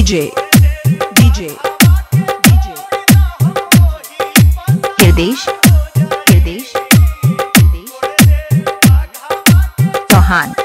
DJ, DJ, Hridesh Hridesh Chauhan Chauhan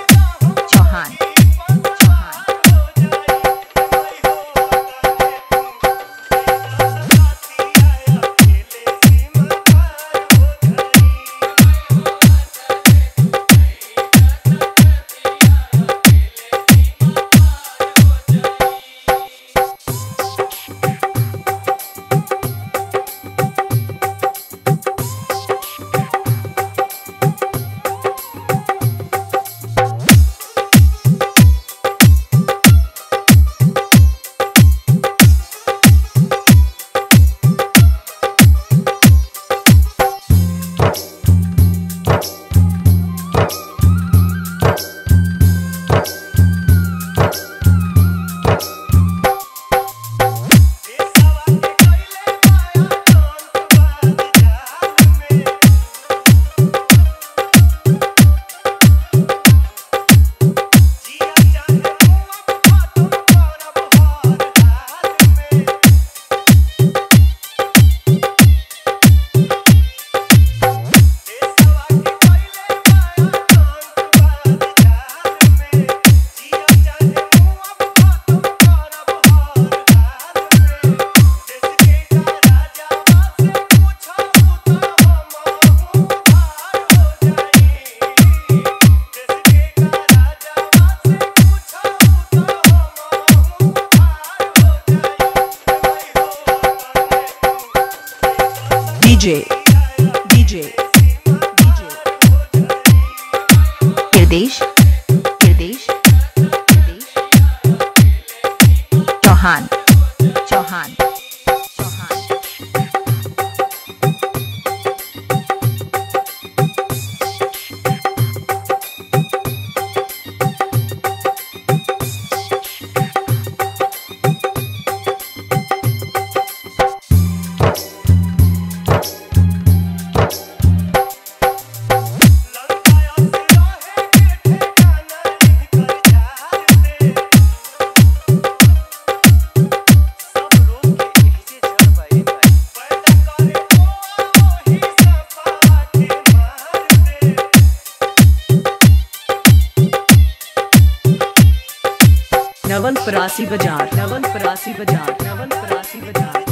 Hridesh Hridesh Hridesh Chauhan Chauhan Chauhan नवन परासी बाज़ार नवन परासी बाज़ार नवन परासी बाज़ार।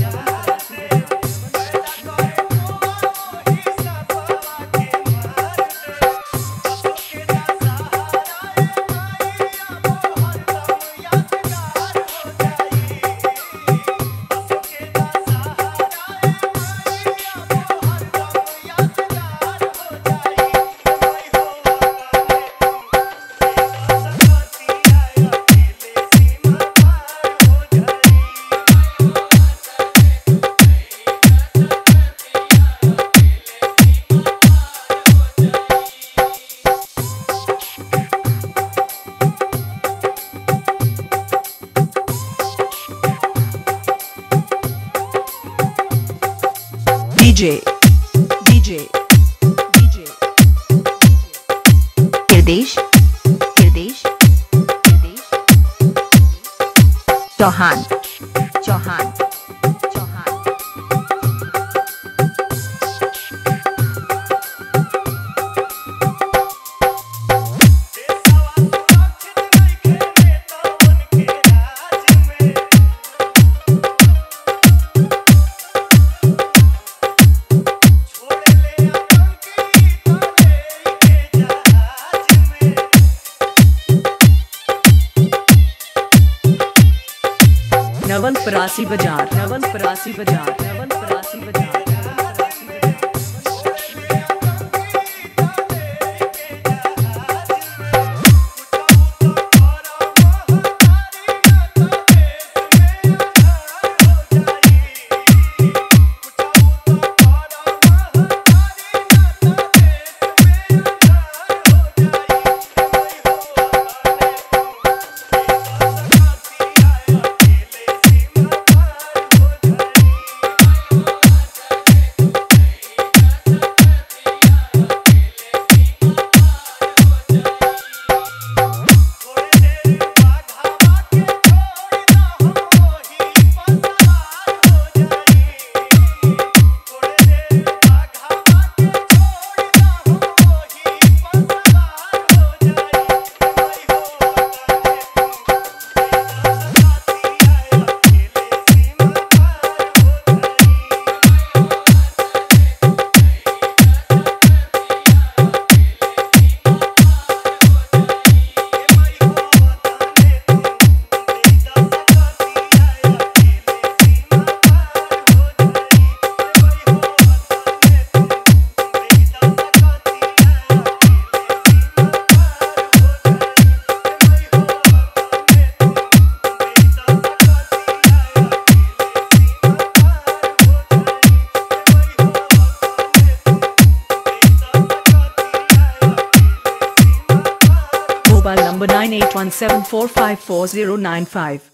DJ, DJ, DJ. Hridesh Hridesh Hridesh Chauhan नवन परासी बाज़ार नवन परासी बाज़ार नवन परासी बाज़ार। One seven four five four zero nine five.